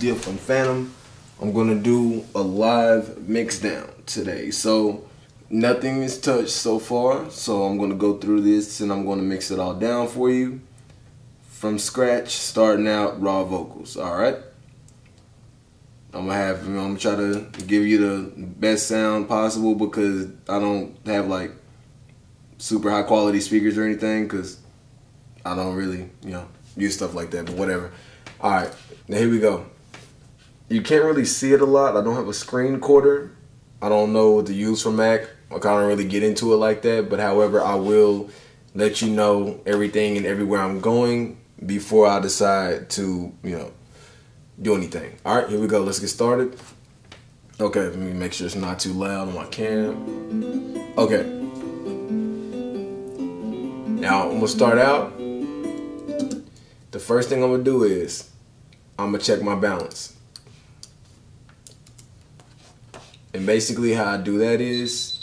deal from Phantom. I'm gonna do a live mix down today. So nothing is touched so far. So I'm gonna go through this and I'm gonna mix it all down for you from scratch, starting out raw vocals. All right. I'm gonna have I'm gonna try to give you the best sound possible because I don't have like super high quality speakers or anything because I don't really you know use stuff like that. But whatever. All right, now here we go. You can't really see it a lot. I don't have a screen recorder. I don't know what to use for Mac. I can't really get into it like that. But however, I will let you know everything and everywhere I'm going before I decide to you know do anything. All right, here we go. Let's get started. Okay, let me make sure it's not too loud on my cam. Okay. Now I'm gonna start out. The first thing I'm gonna do is I'm gonna check my balance. And basically how I do that is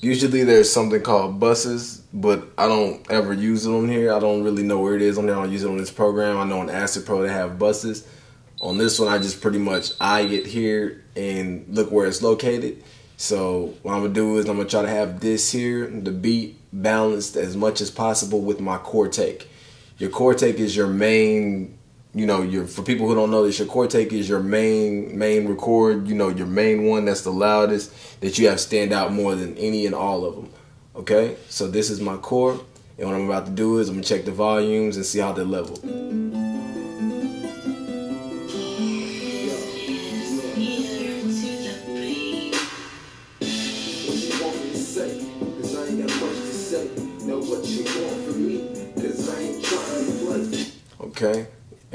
usually there's something called buses, but I don't ever use it on here. I don't really know where it is on there. I don't use it on this program. I know on Acid Pro they have buses. On this one, I just pretty much eye it here and look where it's located. So what I'm gonna do is I'm gonna try to have this here, the beat balanced as much as possible with my core take. Your core take is your main, you know, your for people who don't know this, your core take is your main main record, you know, your main one that's the loudest that you have stand out more than any and all of them. Okay, so this is my core, and what I'm about to do is I'm gonna check the volumes and see how they level. Okay,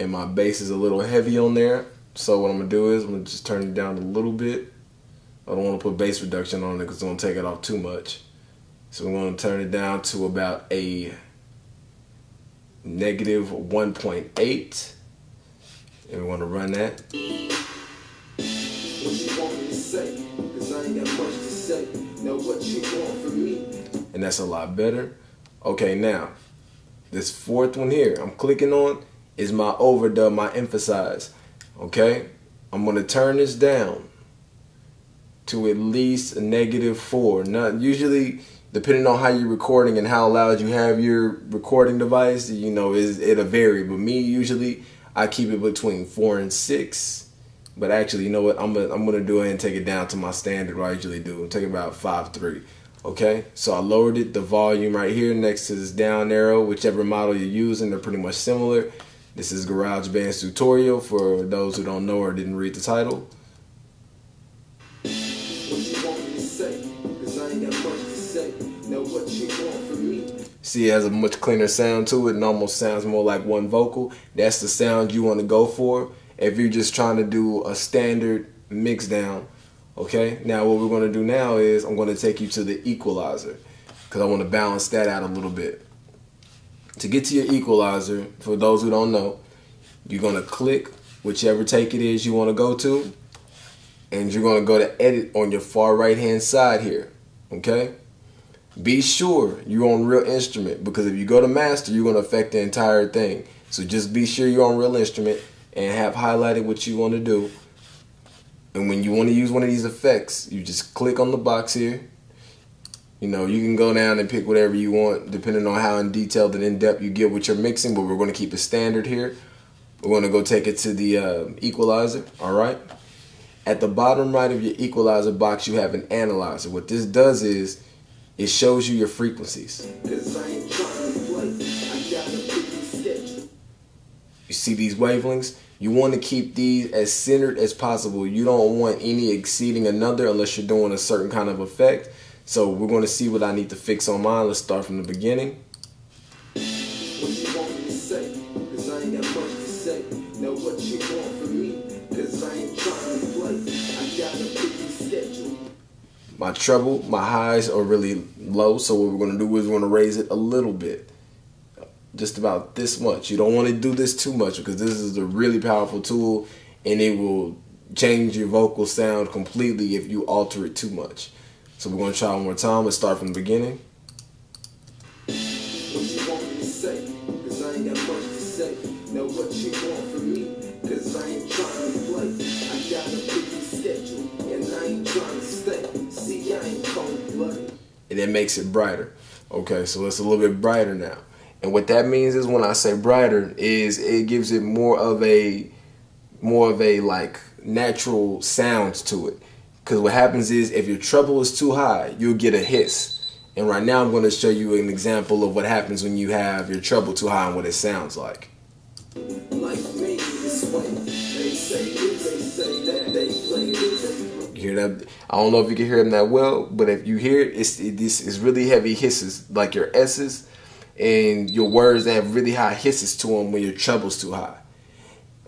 and my bass is a little heavy on there. So what I'm gonna do is I'm gonna just turn it down a little bit. I don't want to put bass reduction on it because it's gonna take it off too much. So I'm gonna turn it down to about a negative 1.8, and we want to run that. And that's a lot better. Okay, now this fourth one here I'm clicking on is my overdub, my emphasize. Okay, I'm gonna turn this down to at least a negative four. Not usually, depending on how you're recording and how loud you have your recording device, you know, is it'll vary. But me, usually, I keep it between four and six. But actually, you know what? I'm gonna I'm gonna do it and take it down to my standard. What I usually do. Take about five three. Okay, so I lowered it, the volume right here next to this down arrow, whichever model you're using, they're pretty much similar. This is GarageBand's tutorial for those who don't know or didn't read the title. See, it has a much cleaner sound to it and almost sounds more like one vocal. That's the sound you want to go for if you're just trying to do a standard mix down. Okay, now what we're going to do now is I'm going to take you to the equalizer because I want to balance that out a little bit. To get to your equalizer, for those who don't know, you're going to click whichever take it is you want to go to and you're going to go to edit on your far right hand side here. Okay, be sure you're on real instrument because if you go to master, you're going to affect the entire thing. So just be sure you're on real instrument and have highlighted what you want to do and when you want to use one of these effects, you just click on the box here. You know, you can go down and pick whatever you want, depending on how in detailed and in depth you get with your mixing. But we're going to keep it standard here. We're going to go take it to the uh, equalizer. All right. At the bottom right of your equalizer box, you have an analyzer. What this does is it shows you your frequencies. You see these wavelengths? You want to keep these as centered as possible. You don't want any exceeding another unless you're doing a certain kind of effect. So we're going to see what I need to fix on mine. Let's start from the beginning. My treble, my highs are really low, so what we're going to do is we're going to raise it a little bit just about this much. You don't want to do this too much because this is a really powerful tool and it will change your vocal sound completely if you alter it too much. So we're going to try one more time. Let's start from the beginning. And it makes it brighter. Okay, so it's a little bit brighter now. And what that means is when I say brighter is it gives it more of a more of a like natural sound to it. Cause what happens is if your treble is too high, you'll get a hiss. And right now I'm going to show you an example of what happens when you have your treble too high and what it sounds like. You hear that? I don't know if you can hear them that well, but if you hear it, it's it, this is really heavy hisses, like your S's and your words that have really high hisses to them when your treble's too high.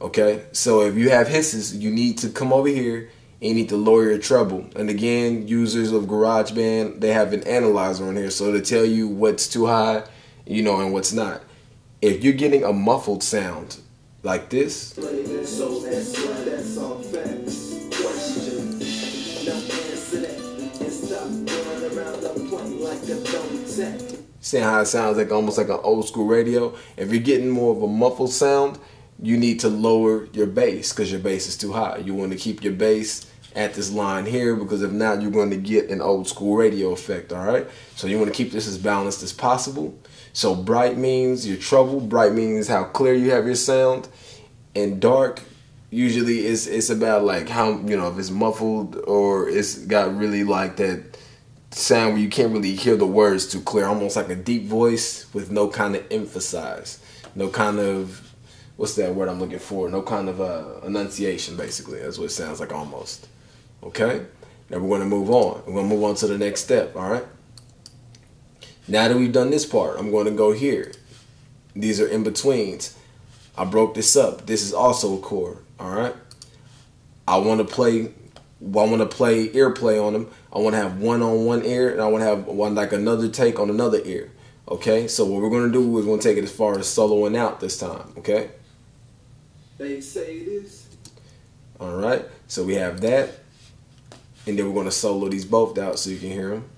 Okay, so if you have hisses, you need to come over here you need to lower your treble. And again, users of GarageBand, they have an analyzer on here, so to tell you what's too high, you know, and what's not. If you're getting a muffled sound like this, Seeing how it sounds like almost like an old school radio. If you're getting more of a muffled sound, you need to lower your bass because your bass is too high. You want to keep your bass at this line here because if not, you're going to get an old school radio effect. All right. So you want to keep this as balanced as possible. So bright means your treble. Bright means how clear you have your sound, and dark usually is it's about like how you know if it's muffled or it's got really like that sound where you can't really hear the words too clear, almost like a deep voice with no kind of emphasize, no kind of what's that word I'm looking for? No kind of uh, enunciation, basically. That's what it sounds like almost. Okay? Now we're going to move on. We're going to move on to the next step, all right? Now that we've done this part, I'm going to go here. These are in betweens. I broke this up. This is also a chord, all right? I want to play I want to play ear play on them. I want to have one on one ear, and I want to have one like another take on another ear. Okay, so what we're gonna do is we're gonna take it as far as soloing out this time. Okay. They say this. All right, so we have that, and then we're gonna solo these both out so you can hear them.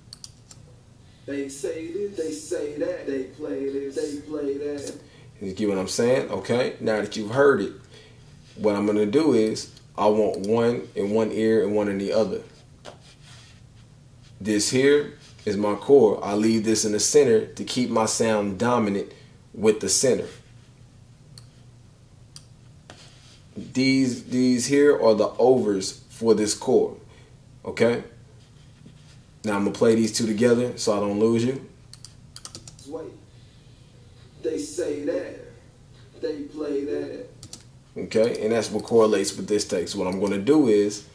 They say this, they say that, they play this, they play that. You get what I'm saying? Okay. Now that you've heard it, what I'm gonna do is I want one in one ear and one in the other. This here is my core. I leave this in the center to keep my sound dominant with the center. These these here are the overs for this chord. Okay? Now I'm gonna play these two together so I don't lose you. Wait. They say that. They play that. Okay, and that's what correlates with this text. What I'm going to do is,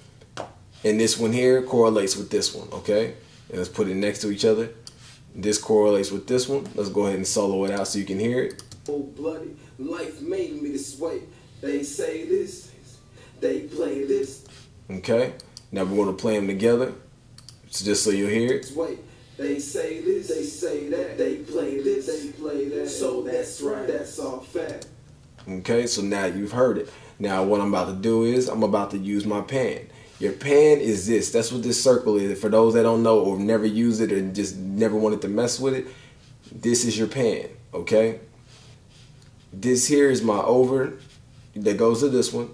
and this one here correlates with this one. Okay, and let's put it next to each other. This correlates with this one. Let's go ahead and solo it out so you can hear it. Oh, bloody life made me this way. They say this, they play this. Okay, now we're going to play them together, so just so you hear it. Wait. They say this, they say that, they play this, they play that. So that's right, that's all fact. Okay, so now you've heard it. Now what I'm about to do is I'm about to use my pan. Your pan is this. That's what this circle is. For those that don't know or never used it or just never wanted to mess with it, this is your pan, okay? This here is my over that goes to this one.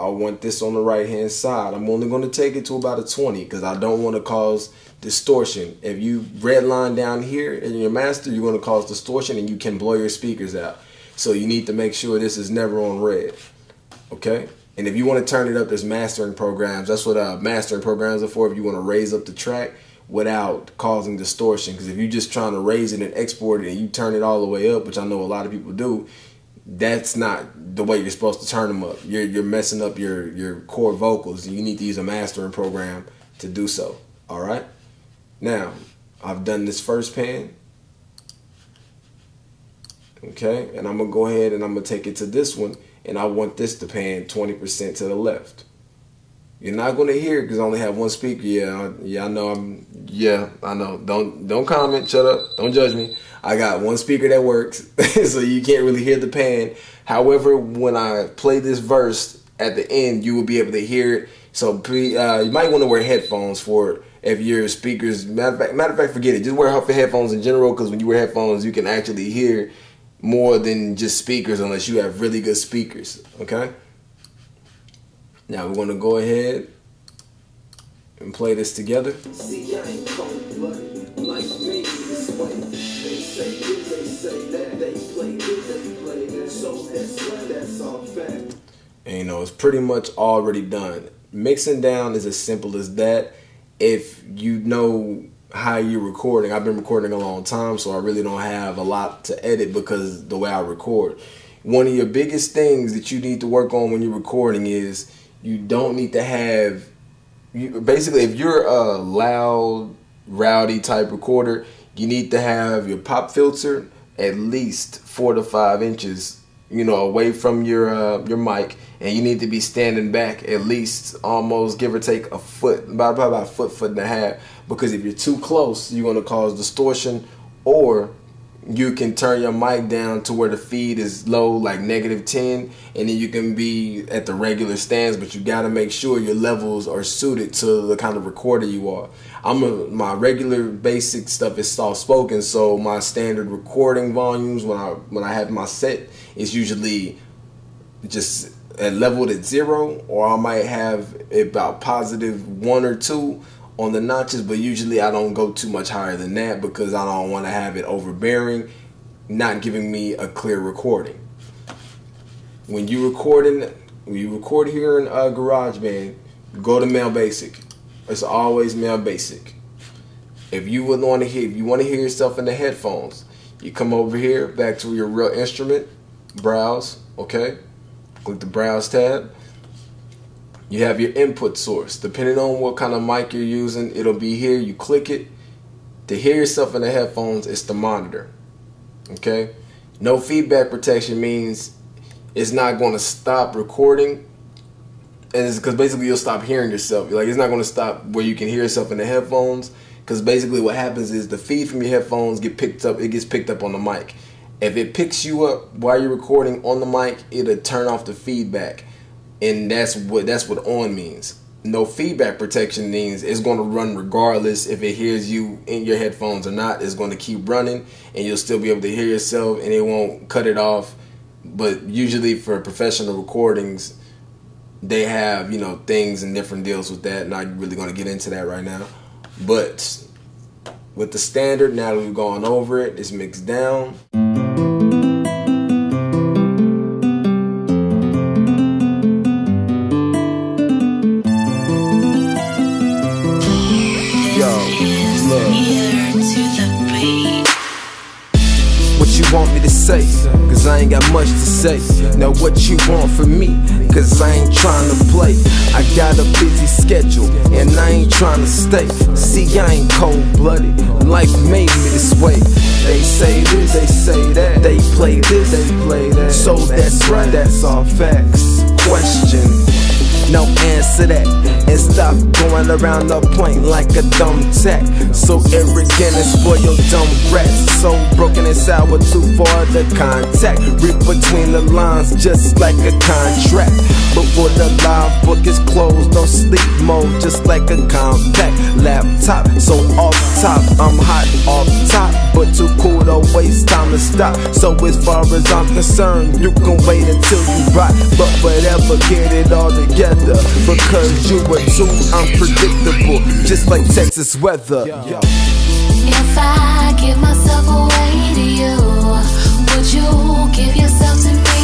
I want this on the right hand side. I'm only going to take it to about a 20 because I don't want to cause distortion. If you red line down here in your master, you're going to cause distortion and you can blow your speakers out. So you need to make sure this is never on red. Okay? And if you want to turn it up, there's mastering programs. That's what uh, mastering programs are for. If you want to raise up the track without causing distortion. Because if you're just trying to raise it and export it and you turn it all the way up, which I know a lot of people do, that's not the way you're supposed to turn them up. You're, you're messing up your, your core vocals. You need to use a mastering program to do so. All right? Now, I've done this first pan. Okay, and I'm gonna go ahead and I'm gonna take it to this one, and I want this to pan 20% to the left. You're not gonna hear because I only have one speaker. Yeah, yeah, I know. I'm. Yeah, I know. Don't don't comment. Shut up. Don't judge me. I got one speaker that works, so you can't really hear the pan. However, when I play this verse at the end, you will be able to hear it. So uh, you might want to wear headphones for it if your speakers. Matter of fact, matter of fact, forget it. Just wear headphones in general because when you wear headphones, you can actually hear more than just speakers unless you have really good speakers. Okay? Now we're gonna go ahead and play this together. And you know, it's pretty much already done. Mixing down is as simple as that. If you know how you're recording, I've been recording a long time, so I really don't have a lot to edit because the way I record. One of your biggest things that you need to work on when you're recording is you don't need to have you basically if you're a loud, rowdy type recorder, you need to have your pop filter at least four to five inches, you know, away from your uh, your mic, and you need to be standing back at least almost give or take a foot, about about a foot, foot and a half, because if you're too close, you're gonna cause distortion, or you can turn your mic down to where the feed is low, like negative 10, and then you can be at the regular stands, but you got to make sure your levels are suited to the kind of recorder you are. I'm a, my regular basic stuff is soft spoken, so my standard recording volumes when I when I have my set is usually just at leveled at zero, or I might have about positive one or two on the notches, but usually I don't go too much higher than that because I don't want to have it overbearing, not giving me a clear recording. When you recording, when you record here in uh, GarageBand, go to Male Basic. It's always Male Basic. If you would want to hear, if you want to hear yourself in the headphones, you come over here back to your real instrument, browse, okay? Click the browse tab you have your input source. Depending on what kind of mic you're using, it'll be here. You click it. To hear yourself in the headphones, it's the monitor. Okay? No feedback protection means it's not going to stop recording. And it's because basically you'll stop hearing yourself. Like it's not going to stop where you can hear yourself in the headphones. Because basically what happens is the feed from your headphones get picked up. It gets picked up on the mic. If it picks you up while you're recording on the mic, it'll turn off the feedback and that's what that's what on means. No feedback protection means it's going to run regardless if it hears you in your headphones or not. It's going to keep running, and you'll still be able to hear yourself, and it won't cut it off. But usually for professional recordings, they have you know things and different deals with that. Not really going to get into that right now, but with the standard, now that we've gone over it, it's mixed down. Ain't got much to say. Now, what you want from me, cause I ain't trying to play. I got a busy schedule, and I ain't trying to stay. See, I ain't cold blooded, life made me this way. They say this, they say that, they play this, they play that. So that's right, that's all facts. Question, no answer that and stop going around the point like a dumb tack. So arrogant and your dumb rats. So broken and sour, too far to contact. Read between the lines just like a contract. Before the live book is closed, no sleep mode, just like a compact laptop. So off top, I'm hot off top, but too cool to waste time to stop. So as far as I'm concerned, you can wait until you rot, but whatever, get it all together weather because you're too unpredictable, just like Texas weather. If I give myself away to you, would you give yourself to me?